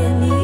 念你。